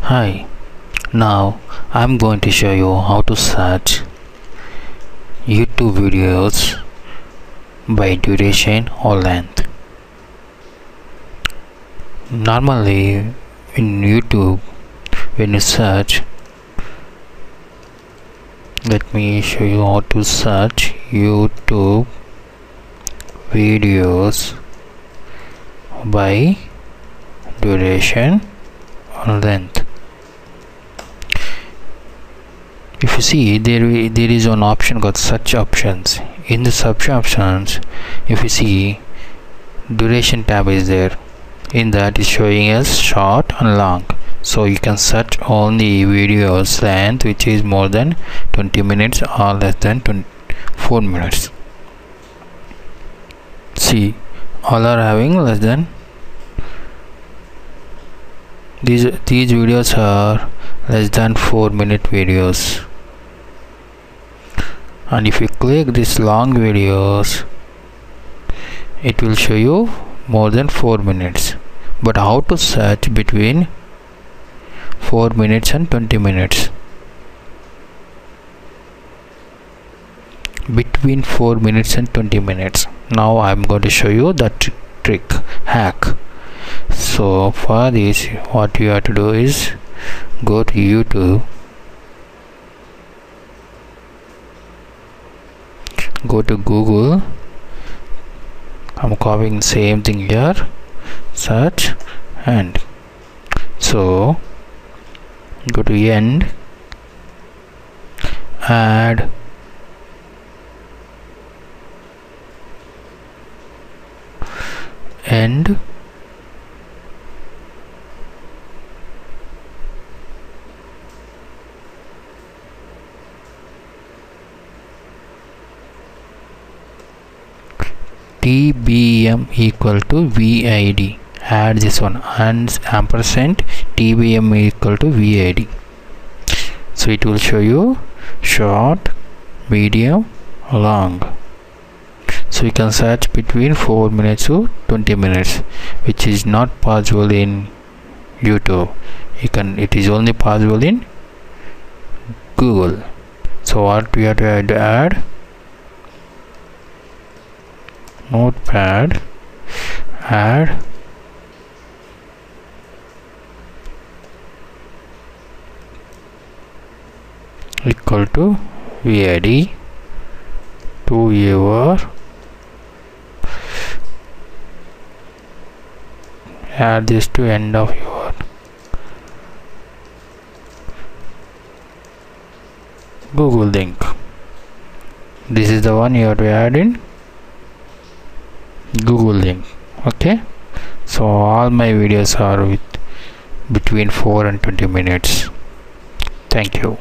Hi, now I'm going to show you how to search YouTube videos by duration or length. Normally, in YouTube, when you search, let me show you how to search YouTube videos by duration or length if you see there there is one option called search options. In the search options if you see duration tab is there. In that is showing us short and long. So you can search only videos length which is more than 20 minutes or less than 24 minutes. See all are having less than these these videos are less than 4 minute videos and if you click this long videos it will show you more than 4 minutes. But how to search between 4 minutes and 20 minutes? Between 4 minutes and 20 minutes. Now i'm going to show you that trick hack. So for this what you have to do is go to youtube go to google. I'm copying same thing here. Search and. So go to end. Add. End tbm equal to vid add this one. And ampersand tbm equal to vid so it will show you short medium long. So you can search between 4 minutes to 20 minutes which is not possible in youtube. You can it is only possible in google. So what we have to add notepad add equal to vid to your add this to end of your google link. This is the one you have to add in google link okay? So all my videos are with between 4 and 20 minutes. Thank you